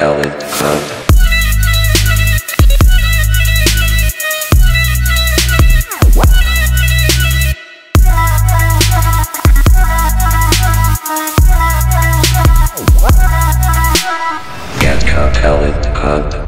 Kelly Club. Get Kelly Club.